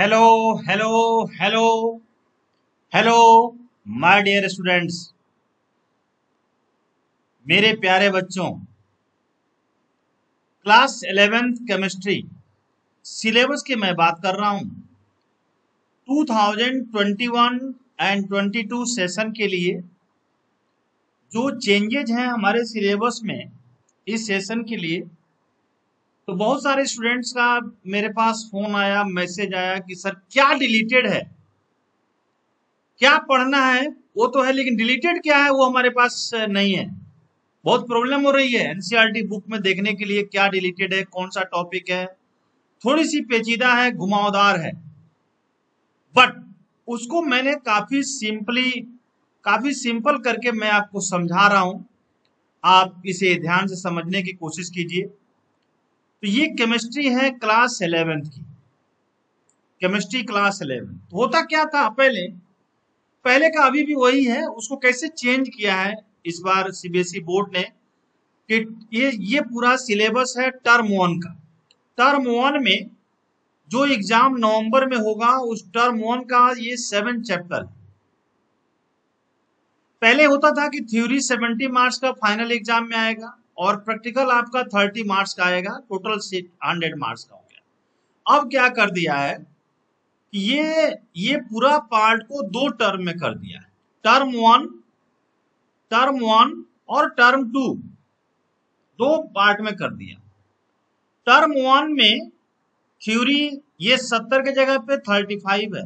Hello hello hello hello my dear students मेरे प्यारे बच्चों क्लास इलेवेंथ केमिस्ट्री सिलेबस की मैं बात कर रहा हूँ। 2021 एंड 22 सेशन के लिए जो चेंजेज हैं हमारे सिलेबस में इस सेशन के लिए तो बहुत सारे स्टूडेंट्स का मेरे पास फ़ोन आया मैसेज आया कि, सर, क्या डिलीटेड है? क्या पढ़ना है? वो तो है, लेकिन डिलीटेड क्या है? वो हमारे पास नहीं है। बहुत प्रॉब्लम हो रही है। एनसीईआरटी बुक में देखने के लिए क्या डिलीटेड है, कौन सा टॉपिक है? थोड़ी सी पेचीदा है, घुमावदार है। बट उसको मैंने काफ़ी सिंपली काफ़ी सिंपल करके मैं आपको समझा रहा हूँ। आप इसे ध्यान से समझने की कोशिश कीजिए। तो ये केमिस्ट्री है क्लास इलेवेंथ की। केमिस्ट्री क्लास इलेवेंथ होता क्या था पहले? पहले का अभी भी वही है, उसको कैसे चेंज किया है? इस बार सीबीएसई बोर्ड ने कि ये ये पूरा सिलेबस है टर्म वन का। टर्म वन में जो एग्ज़ाम नवंबर में होगा, उस टर्म वन का ये सेवन चैप्टर पहले होता था कि थ्योरी सेवेंटी मार्क्स का फाइनल एग्ज़ाम में आएगा। और प्रैक्टिकल आपका थर्टी मार्क्स का आएगा टोटल सीट हंड्रेड मार्क्स का हो गया। अब क्या कर दिया है ये ये पूरा पार्ट को दो टर्म में कर दिया है। टर्म वन टर्म वन और टर्म टू दो पार्ट में कर दिया। टर्म वन में थ्योरी ये सत्तर के जगह पे थर्टी फाइव है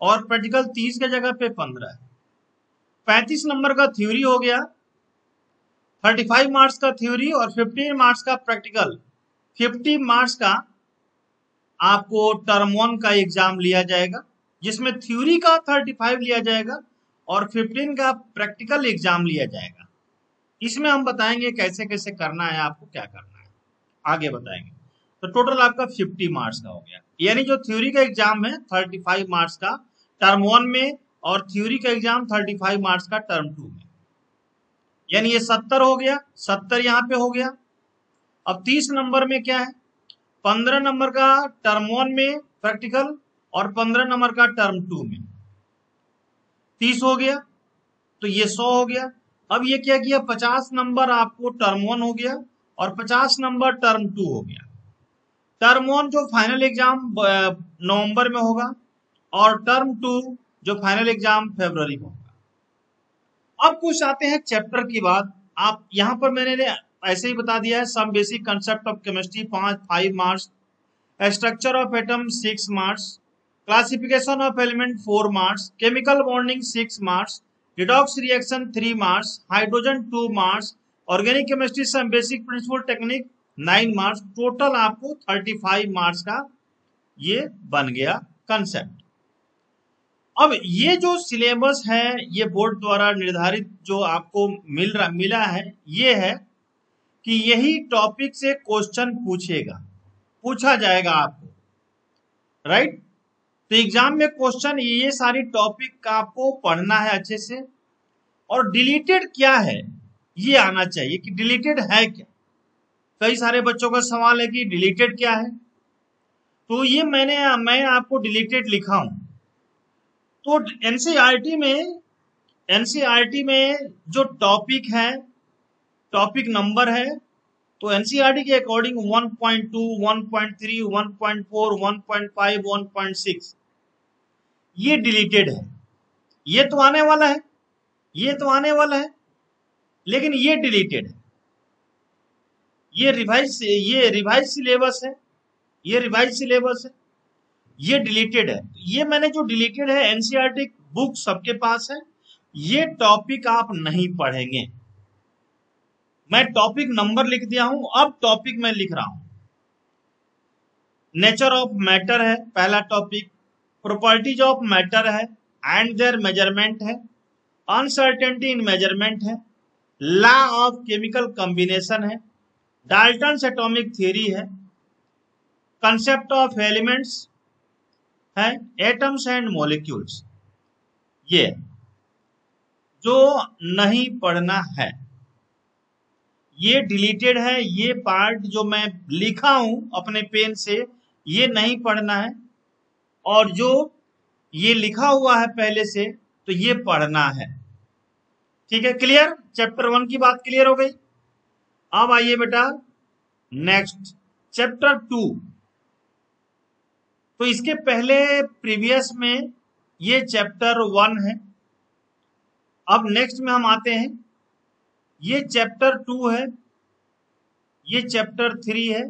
और प्रैक्टिकल तीस के जगह पे पंद्रह है। पैंतीस नंबर का थ्योरी हो गया 35 मार्क्स का थ्योरी और 15 मार्क्स का प्रैक्टिकल। 50 मार्क्स का आपको टर्म वन का एग्ज़ाम लिया जाएगा, जिसमें थ्योरी का 35 लिया जाएगा और 15 का प्रैक्टिकल एग्ज़ाम लिया जाएगा। इसमें हम बताएँगे कैसे कैसे करना है, आपको क्या करना है। आगे बताएँगे। तो टोटल आपका 50 मार्क्स का हो गया। यानी जो थ्योरी का एग्ज़ाम है 35 मार्क्स का टर्म वन में और थ्योरी का एग्ज़ाम 35 मार्क्स का टर्म टू में। यानी ये सत्तर हो गया, सत्तर यहाँ पे हो गया। अब तीस नंबर में क्या है? पंद्रह नंबर का टर्म वन में प्रैक्टिकल और पंद्रह नंबर का टर्म टू में। तीस हो गया तो ये सौ हो गया। अब ये क्या किया? पचास नंबर आपको टर्म वन हो गया और पचास नंबर टर्म टू हो गया। टर्म वन जो फाइनल एग्ज़ाम नवंबर में होगा और टर्म टू जो फाइनल एग्ज़ाम फेब्रवरी में होगा। अब कुछ आते हैं चैप्टर की बात। आप, यहाँ पर मैंने ऐसे ही बता दिया है some basic concept of chemistry पाँच five marks structure of atom six marks classification of element four marks chemical bonding six marks redox reaction three marks hydrogen two marks organic chemistry some basic principle technique nine marks total आपको thirty five marks का ये बन गया concept अब ये जो syllabus है, ये बोर्ड द्वारा निर्धारित जो आपको मिल रहा, मिला है, ये है कि यही टॉपिक से क्वेश्चन पूछेगा। पूछा जाएगा आपको। राइट तो एग्ज़ाम में क्वेश्चन ये सारी टॉपिक का आपको पढ़ना है अच्छे से। और डिलीटेड क्या है? ये आना चाहिए कि डिलीटेड है क्या? कई सारे बच्चों का सवाल है कि डिलीटेड क्या है? तो ये मैंने, मैं आपको डिलीटेड लिखा हूँ। तो एनसीईआरटी में एनसीईआरटी में जो टॉपिक है टॉपिक नंबर है तो एनसीईआरटी के अकॉर्डिंग 1.2, 1.3, 1.4, 1.5, 1.6 ये डिलीटेड है। ये तो आने वाला है ये तो आने वाला है लेकिन ये डिलीटेड है। ये रिवाइज ये रिवाइज सिलेबस है ये रिवाइज सिलेबस है। ये डिलीटेड है। ये मैंने जो डिलीटेड है एनसीईआरटी बुक सबके पास है। ये टॉपिक आप नहीं पढ़ेंगे। मैं टॉपिक नंबर लिख दिया हूँ। अब टॉपिक मैं लिख रहा हूँ। नेचर ऑफ़ मैटर है, पहला टॉपिक प्रॉपर्टीज़ ऑफ़ मैटर है एंड देयर मेज़रमेंट है। अनसर्टेनिटी इन मेज़रमेंट है। लॉ ऑफ़ केमिकल कॉम्बिनेशन है। डाल्टन एटॉमिक थ्योरी है। कंसेप्ट ऑफ़ एलिमेंट्स है एटम्स एंड मॉलिक्यूल्स ये, जो नहीं पढ़ना है। ये डिलीटेड है, ये पार्ट जो मैं लिखा हूँ अपने पेन से, ये नहीं पढ़ना है। और जो ये लिखा हुआ है पहले से तो ये पढ़ना है। ठीक है क्लियर चैप्टर वन की बात क्लियर हो गई? अब आइए बेटा नेक्स्ट चैप्टर टू तो इसके पहले प्रीवियस में ये चैप्टर वन है। अब नेक्स्ट में हम आते हैं। ये चैप्टर टू है, ये चैप्टर थ्री है,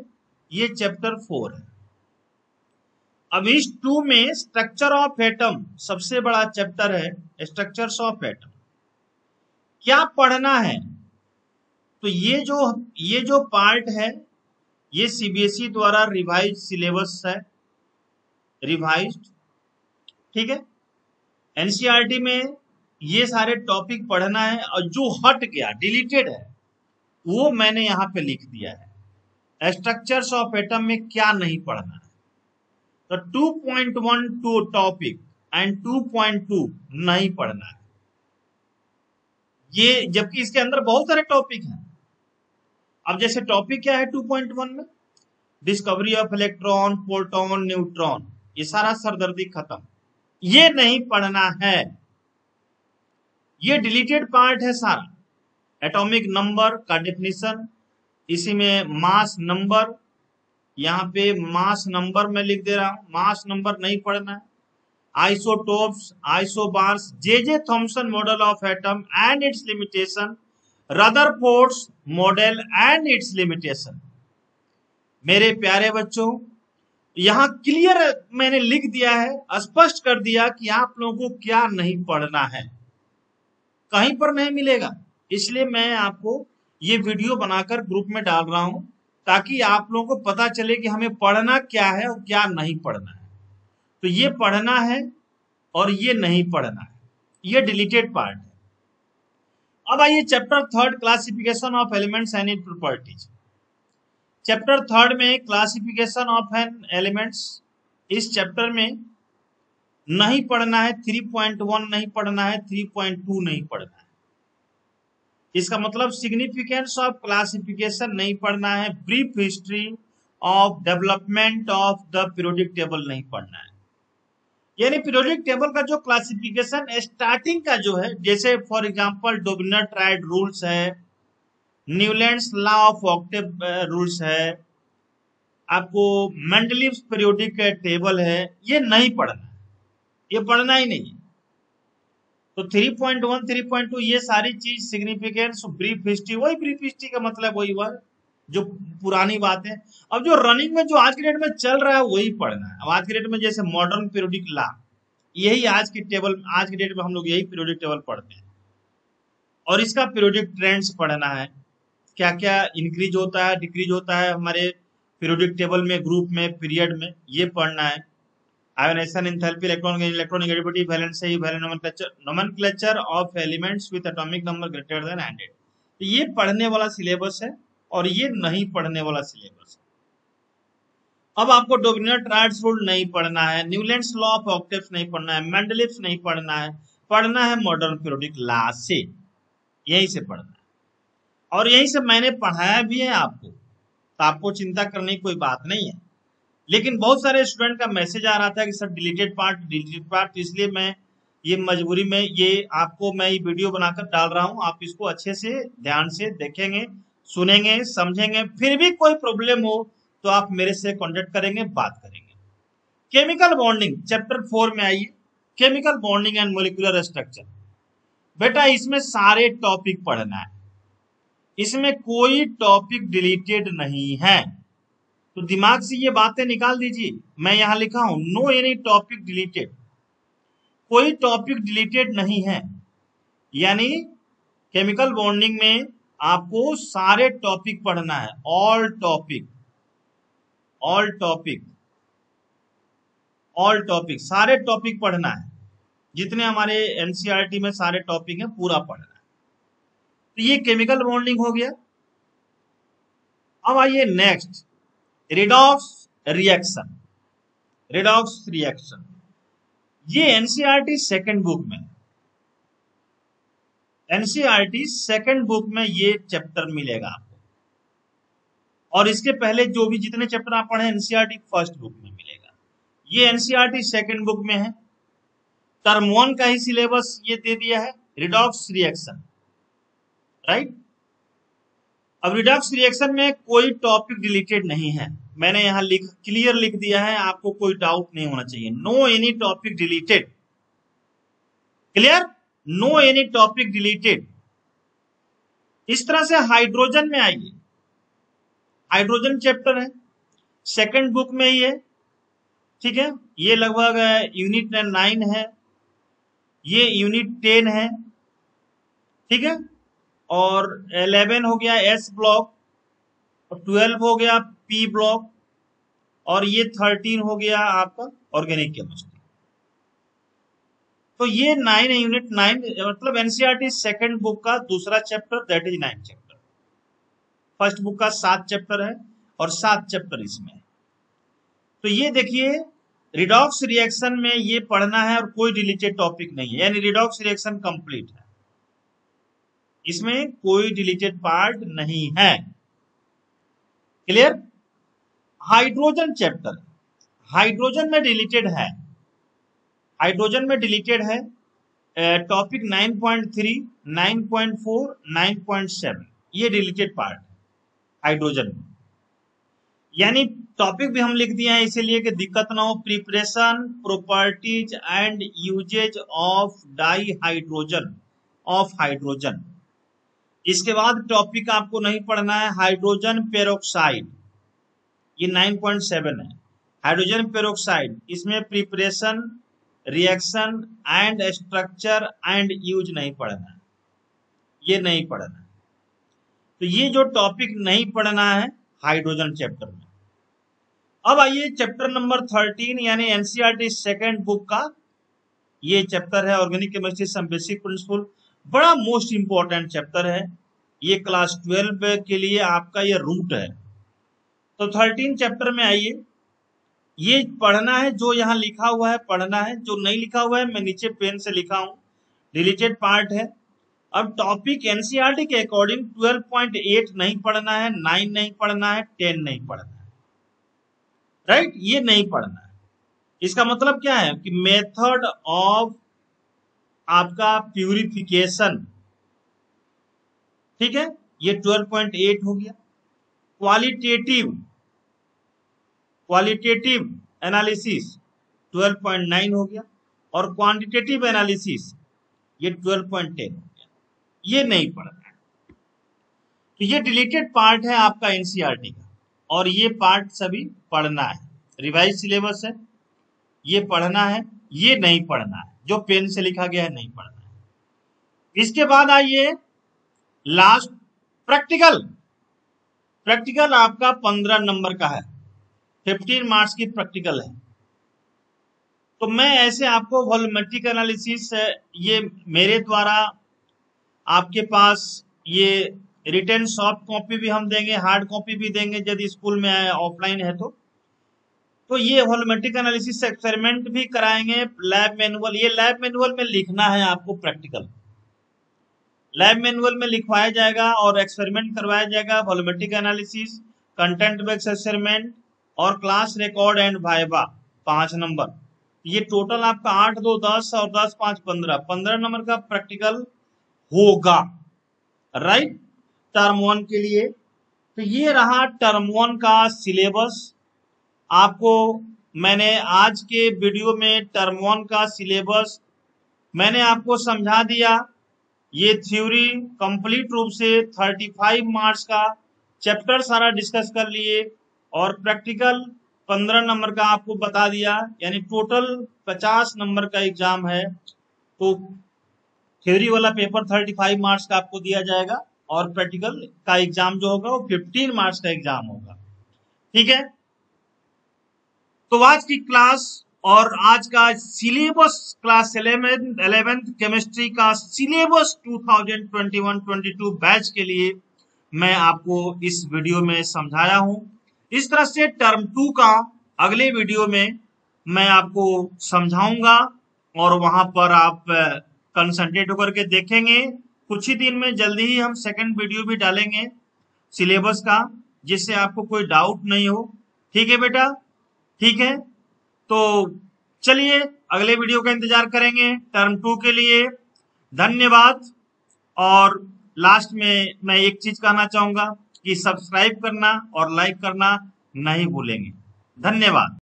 ये चैप्टर फोर है। अब इस टू में स्ट्रक्चर ऑफ़ एटम सबसे बड़ा चैप्टर है स्ट्रक्चर्स ऑफ़ एटम क्या पढ़ना है? तो ये जो ये जो पार्ट है, ये सीबीएसई e द्वारा रिवाइज सिलेबस है। रिवाइज्ड, ठीक है? एनसीईआरटी में ये सारे टॉपिक पढ़ना है और जो हट गया डिलीटेड है, वो मैंने यहाँ पे लिख दिया है। स्ट्रक्चर्स ऑफ़ एटम में क्या नहीं पढ़ना है? तो 2.12 टॉपिक एंड 2.2 नहीं पढ़ना है। ये जबकि इसके अंदर बहुत सारे टॉपिक हैं। अब जैसे टॉपिक क्या है 2.1 में? Discovery of electron proton neutron ये सारा सरदर्दी खत्म। ये नहीं पढ़ना है। ये डिलीटेड पार्ट है सारा। एटॉमिक नंबर का डेफिनेशन इसी में मास नंबर यहाँ पे मास नंबर में लिख दे रहा हूँ। मास नंबर नहीं पढ़ना है। Isotopes isobars J J Thomson model of atom and its limitation Rutherford's model and its limitation मेरे प्यारे बच्चों यहाँ क्लियर मैंने लिख दिया है स्पष्ट कर दिया कि आप लोगों को क्या नहीं पढ़ना है। कहीं पर नहीं मिलेगा। इसलिए मैं आपको ये वीडियो बनाकर ग्रुप में डाल रहा हूँ, ताकि आप लोगों को पता चले कि हमें पढ़ना क्या है और क्या नहीं पढ़ना है। तो ये पढ़ना है और ये नहीं पढ़ना है। ये डिलीटेड पार्ट है। अब आइए chapter third classification of elements and in properties chapter third में क्लासिफिकेशन ऑफ़ एन एलिमेंट्स इस चैप्टर में नहीं पढ़ना है 3.1 नहीं पढ़ना है 3.2 नहीं पढ़ना है। इसका मतलब सिग्निफिकेंस ऑफ़ क्लासिफिकेशन नहीं पढ़ना है brief history of development of the periodic table नहीं पढ़ना है। यानी पीरियोडिक टेबल का जो क्लासिफिकेशन स्टार्टिंग का जो है, जैसे for example Dobereiner triad rules है Newlands law of octave rules है। आपको मेंडलिव्स पीरियोडिक टेबल है। ये नहीं पढ़ना ये पढ़ना ही नहीं तो 3.1 3.2 ये सारी चीज़ सिग्निफिकेंस, ब्रीफ हिस्ट्री, वही ब्रीफ हिस्ट्री का मतलब वही हुआ, जो पुरानी बात। है अब जो रनिंग में जो आज के डेट में चल रहा है, वही पढ़ना है। अब आज के डेट में जैसे मॉडर्न पीरियोडिक लॉ यही आज की टेबल आज के डेट में हम लोग यही पीरियोडिक टेबल पढ़ते हैं। और इसका पीरियोडिक ट्रेंड्स पढ़ना है। क्या क्या इंक्रीज होता है डिक्रीज होता है हमारे पीरियोडिक टेबल में ग्रुप में पीरियड में, ये पढ़ना है। Ionization enthalpy electron electron negativity valence है valent nomenclature nomenclature of elements with atomic number greater than 100 तो ये पढ़ने वाला सिलेबस है और ये नहीं पढ़ने वाला सिलेबस है। अब आपको डोमिनर ट्राइड्स रूल नहीं पढ़ना है न्यूलैंड्स लॉ ऑफ़ ऑक्टेव्स नहीं पढ़ना है मेंडलिप्स नहीं पढ़ना है पढ़ना है मॉडर्न पीरियोडिक लॉ से। यहीं से पढ़ना और यही सब मैंने पढ़ाया भी है आपको। तो आपको चिंता करने की कोई बात नहीं है। लेकिन बहुत सारे स्टूडेंट का मैसेज आ रहा था कि sir deleted part deleted part इसलिए मैं ये मजबूरी में ये आपको मैं ये वीडियो बनाकर डाल रहा हूँ। आप इसको अच्छे से ध्यान से देखेंगे, सुनेंगे, समझेंगे, फिर भी कोई प्रॉब्लम हो तो आप मेरे से कॉन्टेक्ट करेंगे, बात करेंगे। केमिकल बॉन्डिंग चैप्टर फोर में आइए। Chemical bonding and molecular structure बेटा, इसमें सारे टॉपिक पढ़ना है। इसमें कोई टॉपिक डिलीटेड नहीं है। तो दिमाग से ये बातें निकाल दीजिए। मैं यहाँ लिखा हूँ नो एनी टॉपिक डिलीटेड कोई टॉपिक डिलीटेड नहीं है। यानी केमिकल बॉन्डिंग में आपको सारे टॉपिक पढ़ना है। All topic all topic all topic सारे टॉपिक पढ़ना है। जितने हमारे एनसीईआरटी में सारे टॉपिक हैं, पूरा पढ़ना है। तो ये केमिकल बॉन्डिंग हो गया। अब आइए next redox reaction redox reaction ये एनसीआरटी सेकंड बुक में एनसीआरटी सेकंड बुक में ये चैप्टर मिलेगा आपको। और इसके पहले जो भी जितने चैप्टर आप पढ़े एनसीआरटी फ़र्स्ट बुक में मिलेगा। ये एनसीईआरटी सेकंड बुक में है। टर्म वन का ही सिलेबस ये दे दिया है। रिडॉक्स रिएक्शन राइट अब रिडॉक्स रिएक्शन में कोई टॉपिक डिलीटेड नहीं है। मैंने यहाँ लिख क्लियर लिख दिया है, आपको कोई डाउट नहीं होना चाहिए। No any topic deleted clear no any topic deleted इस तरह से हाइड्रोजन में आइए। हाइड्रोजन चैप्टर है। सेकंड बुक में है ठीक है? ये लगभग यूनिट नाइन है। ये यूनिट टेन है। ठीक है? और इलेवन हो गया एस ब्लॉक और ट्वेल्व हो गया पी ब्लॉक और ये थर्टीन हो गया आपका ऑर्गेनिक केमिस्ट्री तो ये नाइन यूनिट नाइन मतलब एनसीआरटी सेकंड बुक का दूसरा chapter that is nine chapter first book का सात चैप्टर है, और सात चैप्टर इसमें है. तो ये देखिए रिडॉक्स रिएक्शन में ये पढ़ना है और कोई रिलेटेड टॉपिक नहीं है. यानी रिडॉक्स रिएक्शन कंप्लीट है. इसमें कोई डिलीटेड पार्ट नहीं है। क्लियर हाइड्रोजन चैप्टर हाइड्रोजन में डिलीटेड है। हाइड्रोजन में डिलीटेड है टॉपिक 9.3, 9.4, 9.7 ये डिलीटेड पार्ट हाइड्रोजन में। यानी टॉपिक भी हम लिख दिए हैं इसीलिए कि दिक्कत ना हो preparation properties and usages of dihydrogen of hydrogen इसके बाद टॉपिक आपको नहीं पढ़ना है हाइड्रोजन पेरोक्साइड ये 9.7 है। हाइड्रोजन पेरोक्साइड इसमें preparation reaction and structure and use नहीं पढ़ना है। ये नहीं पढ़ना है। तो ये जो टॉपिक नहीं पढ़ना है हाइड्रोजन चैप्टर में। अब आइए चैप्टर नंबर थर्टीन यानी एनसीईआरटी सेकेंड बुक का, ये चैप्टर है organic chemistry some basic principle बड़ा मोस्ट इंपॉर्टेंट चैप्टर है। ये क्लास ट्वेल्व के लिए आपका ये रूट है। तो थर्टीन चैप्टर में आइए। ये पढ़ना है, जो यहाँ लिखा हुआ है, पढ़ना है। जो नहीं लिखा हुआ है, मैं नीचे पेन से लिखा हूँ। डिलीटेड पार्ट है। अब टॉपिक एनसीईआरटी के अकॉर्डिंग 12.8 नहीं पढ़ना है 9 नहीं पढ़ना है 10 नहीं पढ़ना है। राइट ये नहीं पढ़ना है। इसका मतलब क्या है कि मेथड ऑफ़ आपका प्यूरिफिकेशन ठीक है? ये 12.8 हो गया। क्वालिटेटिव क्वालिटेटिव एनालिसिस 12.9 हो गया। और क्वांटिटेटिव एनालिसिस ये 12.10 हो गया। ये नहीं पढ़ना है। तो ये डिलीटेड पार्ट है आपका एनसीईआरटी का। और ये पार्ट सभी पढ़ना है। रिवाइज सिलेबस है। ये पढ़ना है। ये नहीं पढ़ना है। जो पेन से लिखा गया है, नहीं पढ़ना है। इसके बाद आइए लास्ट प्रैक्टिकल प्रैक्टिकल आपका पंद्रह नंबर का है। फिफ्टीन मार्क्स की प्रैक्टिकल है। तो मैं ऐसे आपको वॉल्यूमेट्रिक एनालिसिस ये मेरे द्वारा आपके पास ये रिटर्न सॉफ्ट कॉपी भी हम देंगे हार्ड कॉपी भी देंगे, यदि स्कूल में ऑफलाइन है तो। तो ये वॉल्यूमेट्रिक एनालिसिस एक्सपेरिमेंट भी कराएँगे लैब मैनुअल ये लैब मैनुअल में लिखना है आपको प्रैक्टिकल लैब मैनुअल में लिखवाया जाएगा और एक्सपेरिमेंट करवाया जाएगा volumetric analysis content based experiment और क्लास रिकॉर्ड एंड वाइवा पाँच नंबर। ये टोटल आपका आठ, दो, दस और दस, पाँच, पंद्रह। पंद्रह नंबर का प्रैक्टिकल होगा। राइट टर्म वन के लिए। तो ये रहा टर्म वन का सिलेबस आपको मैंने आज के वीडियो में टर्म वन का सिलेबस मैंने आपको समझा दिया। ये थ्योरी कंप्लीट रूप से 35 मार्क्स का चैप्टर सारा डिस्कस कर लिए और प्रैक्टिकल पंद्रह नंबर का आपको बता दिया, यानी टोटल पचास नंबर का एग्ज़ाम है। तो थ्योरी वाला पेपर थर्टी फाइव मार्क्स का आपको दिया जाएगा और प्रैक्टिकल का एग्ज़ाम जो होगा वो फिफ्टीन मार्क्स का एग्ज़ाम होगा। ठीक है? तो आज की क्लास और आज का syllabus class eleventh eleventh chemistry का सिलेबस 2021-22 बैच के लिए मैं आपको इस वीडियो में समझाया हूँ। इस तरह से टर्म टू का अगले वीडियो में मैं आपको समझाऊँगा और वहाँ पर आप कंसंट्रेट होकर के देखेंगे। कुछ ही दिन में जल्दी ही हम सेकंड वीडियो भी डालेंगे सिलेबस का, जिससे आपको कोई डाउट नहीं हो। ठीक है बेटा? ठीक है? तो चलिए, अगले वीडियो का इंतज़ार करेंगे। टर्म टू के लिए धन्यवाद। और लास्ट में मैं एक चीज़ कहना चाहूँगा कि सब्सक्राइब करना और लाइक करना नहीं भूलेंगे। धन्यवाद।